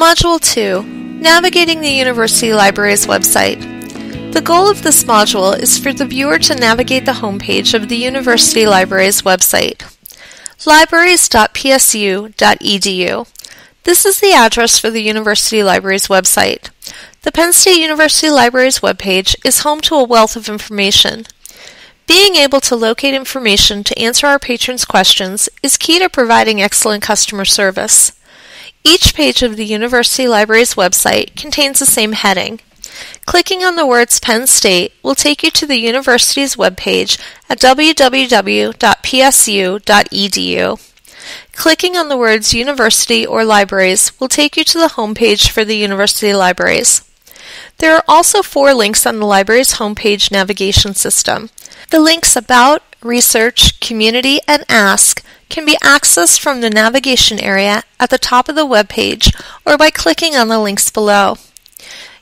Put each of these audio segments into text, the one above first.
Module 2 Navigating the University Library's website. The goal of this module is for the viewer to navigate the homepage of the University Library's website. libraries.psu.edu. This is the address for the University Library's website. The Penn State University Library's webpage is home to a wealth of information. Being able to locate information to answer our patrons' questions is key to providing excellent customer service. Each page of the University Library's website contains the same heading. Clicking on the words Penn State will take you to the university's webpage at www.psu.edu. Clicking on the words University or Libraries will take you to the homepage for the University Libraries. There are also four links on the library's homepage navigation system. The links About, Research, Community, and Ask can be accessed from the navigation area at the top of the web page or by clicking on the links below.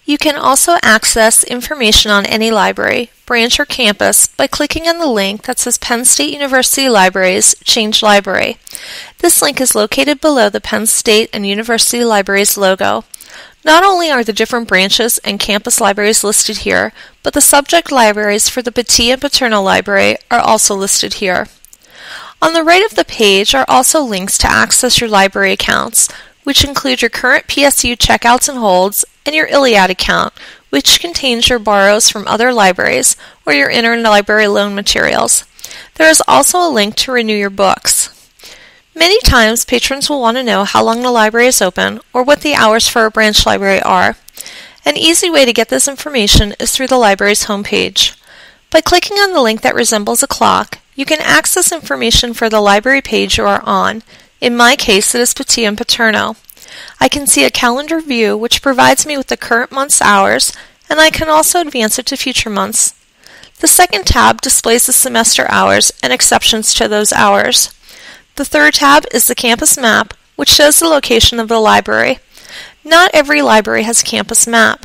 You can also access information on any library, branch, or campus by clicking on the link that says Penn State University Libraries Change Library. This link is located below the Penn State and University Libraries logo. Not only are the different branches and campus libraries listed here, but the subject libraries for the Pattee and Paterno Library are also listed here. On the right of the page are also links to access your library accounts, which include your current PSU checkouts and holds, and your ILLiad account, which contains your borrows from other libraries or your interlibrary loan materials. There is also a link to renew your books. Many times, patrons will want to know how long the library is open or what the hours for a branch library are. An easy way to get this information is through the library's homepage. By clicking on the link that resembles a clock, you can access information for the library page you are on. In my case, it is Pattee and Paterno. I can see a calendar view which provides me with the current month's hours, and I can also advance it to future months. The second tab displays the semester hours and exceptions to those hours. The third tab is the campus map, which shows the location of the library. Not every library has a campus map.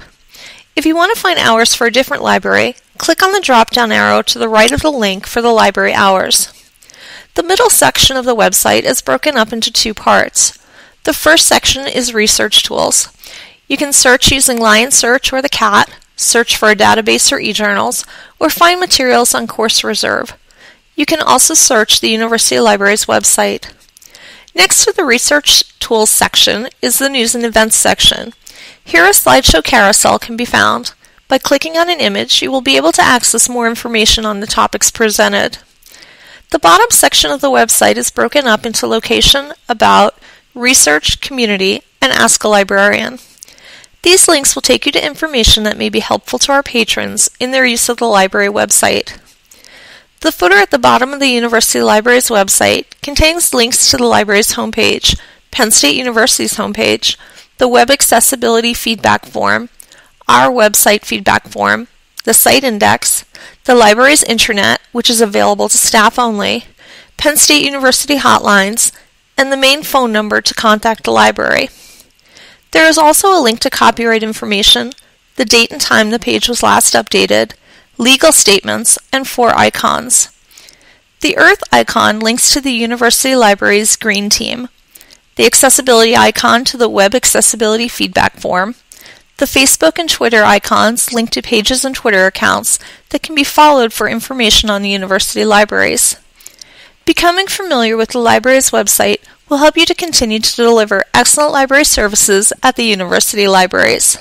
If you want to find hours for a different library, Click on the drop-down arrow to the right of the link for the library hours. The middle section of the website is broken up into two parts. The first section is Research Tools. You can search using Lion Search or the cat, search for a database or e-journals, or find materials on Course Reserve. You can also search the University Library's website. Next to the Research Tools section is the News and Events section. Here a slideshow carousel can be found. By clicking on an image, you will be able to access more information on the topics presented. The bottom section of the website is broken up into location, about, research, community, and ask a librarian. These links will take you to information that may be helpful to our patrons in their use of the library website. The footer at the bottom of the University Library's website contains links to the library's homepage, Penn State University's homepage, the Web Accessibility Feedback Form, our website feedback form, the site index, the library's intranet, which is available to staff only, Penn State University hotlines, and the main phone number to contact the library. There is also a link to copyright information, the date and time the page was last updated, legal statements, and four icons. The Earth icon links to the University Library's Green Team, the accessibility icon to the Web Accessibility Feedback Form, the Facebook and Twitter icons link to pages and Twitter accounts that can be followed for information on the university libraries. Becoming familiar with the library's website will help you to continue to deliver excellent library services at the university libraries.